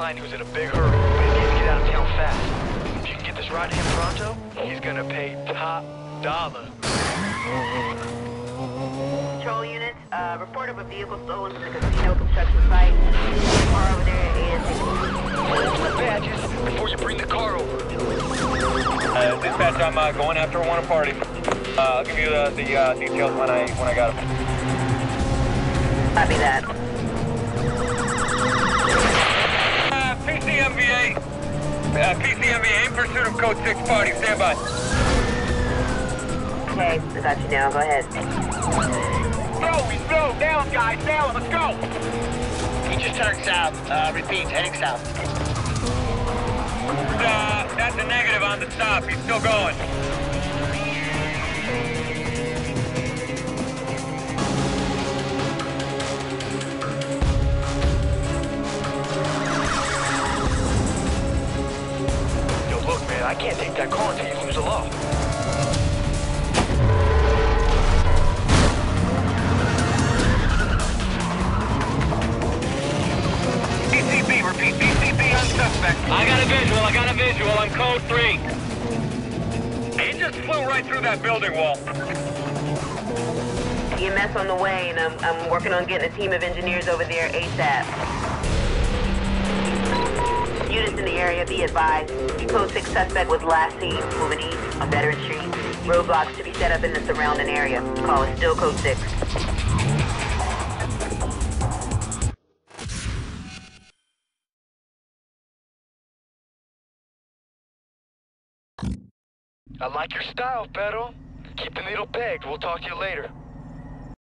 client who's in a big hurry, but he needs to get out of town fast. If you can get this ride to him pronto, he's gonna pay top dollar. Control units, uh, report of a vehicle stolen from the casino construction site. Car over there is... Collect the badges before you bring the car over. Uh, dispatch, I'm uh, going after a one party. Uh, I'll give you uh, the uh, details when I when I got them. Copy that. Code 6 party. Stand by. Okay, I got you now. Go ahead. Slow, we slow. Down, guys. Down. Let's go. He just turned south. Uh, repeat, heading south. Uh, that's a negative on the stop. He's still going. I can't take that car until you lose the law. PCB, repeat. PCB on suspect. I got a visual. I got a visual on code 3. He just flew right through that building wall. EMS on the way, and I'm, I'm working on getting a team of engineers over there ASAP. Units in the area, be advised. Code 6 suspect was last seen moving east on Veteran Street. Roadblocks to be set up in the surrounding area. Call is still Code 6. I like your style, Pedro. Keep the needle pegged. We'll talk to you later.